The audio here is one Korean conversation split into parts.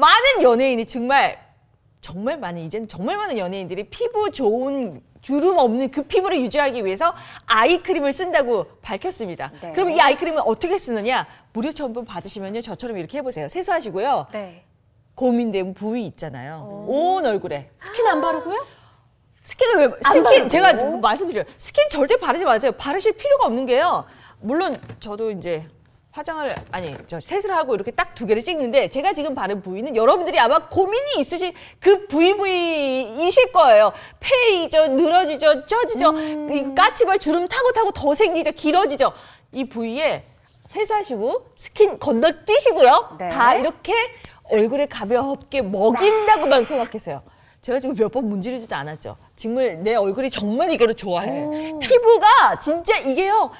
많은 연예인이 정말 정말 많은 이제는 정말 많은 연예인들이 피부 좋은 주름 없는 그 피부를 유지하기 위해서 아이크림을 쓴다고 밝혔습니다. 네. 그럼 이 아이크림을 어떻게 쓰느냐? 무료 체험분 받으시면요. 저처럼 이렇게 해보세요. 세수하시고요. 네. 고민된 부위 있잖아요. 온 얼굴에. 스킨 안 바르고요? 스킨을 왜 스킨? 제가 말씀드려요. 스킨 절대 바르지 마세요. 바르실 필요가 없는 게요. 물론 저도 이제 화장을 아니 저 세수를 하고 이렇게 딱 두 개를 찍는데 제가 지금 바른 부위는 여러분들이 아마 고민이 있으신 그 부위 부위이실 거예요. 패이죠, 늘어지죠, 처지죠, 이 까치발 주름 타고 타고 더 생기죠, 길어지죠. 이 부위에 세수하시고 스킨 건너뛰시고요. 네. 다 이렇게 얼굴에 가볍게 먹인다고만 생각했어요. 제가 지금 몇 번 문지르지도 않았죠. 정말 내 얼굴이 정말 이거를 좋아해. 피부가 진짜 이게요.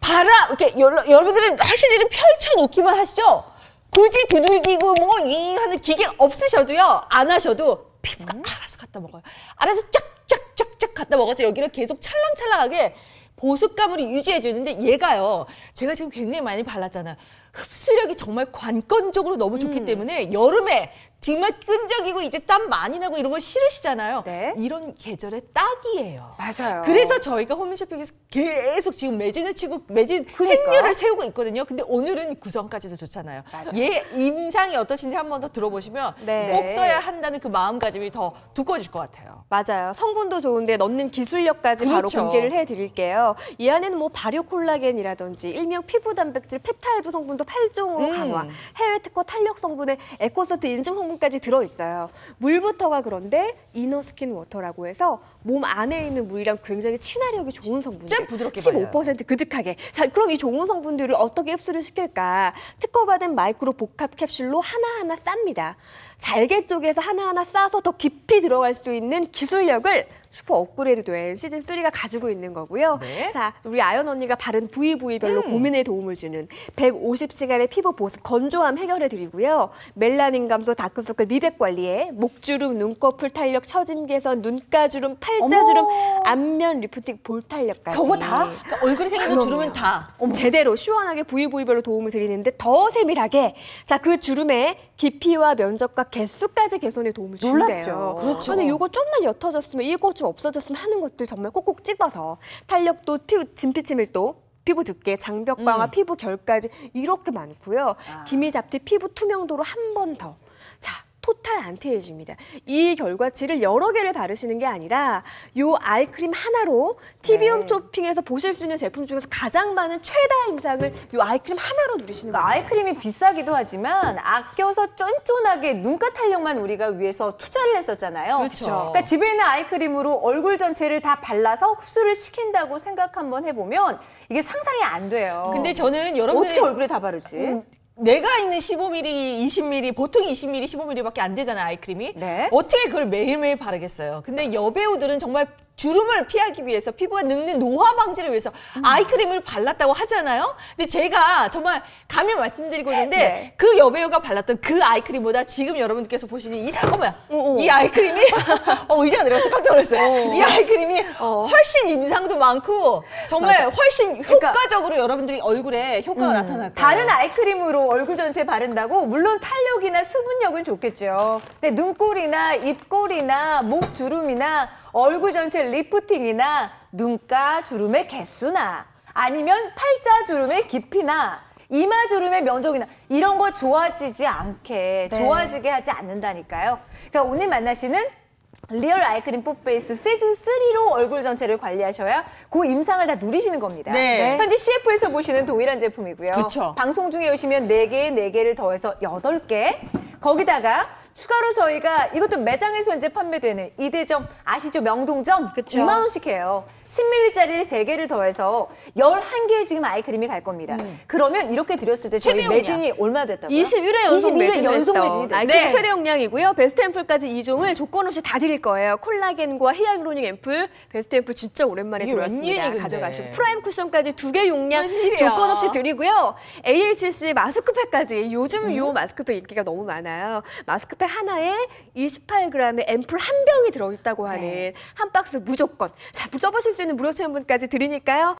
바라 이렇게 여러, 여러분들은 하실 일은 펼쳐 놓기만 하시죠. 굳이 두들기고 뭐 이 하는 기계 없으셔도요. 안 하셔도 피부가 알아서 갖다 먹어요. 알아서 쫙쫙쫙쫙 갖다 먹어서 여기를 계속 찰랑찰랑하게 보습감을 유지해 주는데 얘가요. 제가 지금 굉장히 많이 발랐잖아요. 흡수력이 정말 관건적으로 너무 음. 좋기 때문에 여름에 정말 끈적이고 이제 땀 많이 나고 이런 거 싫으시잖아요. 네. 이런 계절에 딱이에요. 맞아요. 그래서 저희가 홈쇼핑에서 계속 지금 매진을 치고 매진 그러니까. 세우고 있거든요. 근데 오늘은 구성까지도 좋잖아요. 맞아요. 얘 임상이 어떠신지 한 번 더 들어보시면 네. 꼭 써야 한다는 그 마음가짐이 더 두꺼워질 것 같아요. 맞아요. 성분도 좋은데 넣는 기술력까지 그렇죠. 바로 공개를 해드릴게요. 이 안에는 뭐 발효 콜라겐이라든지 일명 피부 단백질 펩타이드 성분 도 8종으로 음. 강화, 해외 특허 탄력 성분에 ECOCERT 인증 성분까지 들어있어요. 물부터가 그런데 inner skin water라고 해서 몸 안에 있는 물이랑 굉장히 친화력이 좋은 성분이에요. 부드럽게 15% 그득하게. 자, 그럼 이 좋은 성분들을 어떻게 흡수를 시킬까? 특허받은 마이크로 복합 캡슐로 하나하나 쌉니다. 잘게 쪼개서 하나하나 싸서 더 깊이 들어갈 수 있는 기술력을 슈퍼 업그레이드 된 시즌 3가 가지고 있는 거고요. 네. 자, 우리 아연 언니가 바른 부위 부위별로 고민에 도움을 주는 150시간의 피부 보습 건조함 해결해 드리고요. 멜라닌 감소, 다크서클 미백 관리에 목주름, 눈꺼풀 탄력, 처짐 개선, 눈가주름, 팔자주름, 안면 리프팅, 볼 탄력까지. 저거 다? 그러니까 얼굴에 생기는 주름은 다. 제대로 시원하게 부위 부위별로 도움을 드리는데 더 세밀하게 자 그 주름의 깊이와 면적과 개수까지 개선에 도움을 준대요. 놀랍죠. 그렇죠. 근데 이거 좀만 옅어졌으면 이거 좀 없어졌으면 하는 것들 정말 꼭꼭 찍어서 탄력도 피부 진피 치밀도 피부 두께, 장벽 강화, 음. 피부 결까지 이렇게 많고요. 아. 기미 잡티, 피부 투명도로 한 번 더. 자, total anti-age입니다. 이 결과치를 여러 개를 바르시는 게 아니라 요 아이크림 하나로 TV홈 네. 쇼핑에서 보실 수 있는 제품 중에서 가장 많은 최다 임상을 요 아이크림 하나로 누리시는 그러니까 거예요. 아이크림이 비싸기도 하지만 아껴서 쫀쫀하게 눈가 탄력만 우리가 위해서 투자를 했었잖아요. 그렇죠. 그러니까 집에 있는 아이크림으로 얼굴 전체를 다 발라서 흡수를 시킨다고 생각 한번 해보면 이게 상상이 안 돼요. 근데 저는 여러분들이 어떻게 얼굴에 다 바르지? 음, 내가 있는 15mm, 20mm, 보통 20mm, 15mm밖에 안 되잖아요, 아이크림이. 네. 어떻게 그걸 매일매일 바르겠어요. 근데 여배우들은 정말 주름을 피하기 위해서 피부가 늙는 노화 방지를 위해서 음. 아이크림을 발랐다고 하잖아요. 근데 제가 정말 감히 말씀드리고 있는데 네. 그 여배우가 발랐던 그 아이크림보다 지금 여러분께서 보시는 이 어머야 이 아이크림이 어 의자가 내려서 깜짝 놀랐어요. 이 아이크림이 훨씬 임상도 많고 정말 훨씬 그러니까 효과적으로 여러분들이 얼굴에 효과가 나타날 거예요. 다른 아이크림으로 얼굴 전체에 바른다고 물론 탄력이나 수분력은 좋겠죠. 근데 눈꼬리나 입꼬리나 목 주름이나 얼굴 전체 리프팅이나 눈가 주름의 개수나 아니면 팔자 주름의 깊이나 이마 주름의 면적이나 이런 거 좋아지지 않게 좋아지게 하지 않는다니까요. 그러니까 오늘 만나시는 리얼 아이크림 for face 시즌 3로 얼굴 전체를 관리하셔야 그 임상을 다 누리시는 겁니다. 네. 현재 CF에서 보시는 동일한 제품이고요. 그쵸. 방송 중에 오시면 4개, 4개를 더해서 8개. 거기다가 추가로 저희가 이것도 매장에서 이제 판매되는 이대점 아시죠? 명동점 그쵸. 2만 원씩 해요. 10ml짜리를 3개를 더해서 11개 지금 아이크림이 갈 겁니다. 그러면 이렇게 드렸을 때 저희. 매진이 얼마 됐다고요? 21회 연속 21회 매진 연속 매진이 됐어요. 네. 최대 용량이고요. 베스트 앰플까지 2종을 조건 없이 다 드릴 거예요. 콜라겐과 hyaluronic 앰플, 베스트 앰플 진짜 오랜만에 들어왔습니다. 가져가시고 프라임 쿠션까지 두 개 용량 웬일이야. 조건 없이 드리고요. AHC 마스크팩까지 요즘 요 마스크팩 인기가 너무 많 아요. 마스크팩 하나에 28g의 앰플 한 병이 들어있다고 하는 한 박스 무조건 자 써보실 수 있는 무료 체험분까지 드리니까요.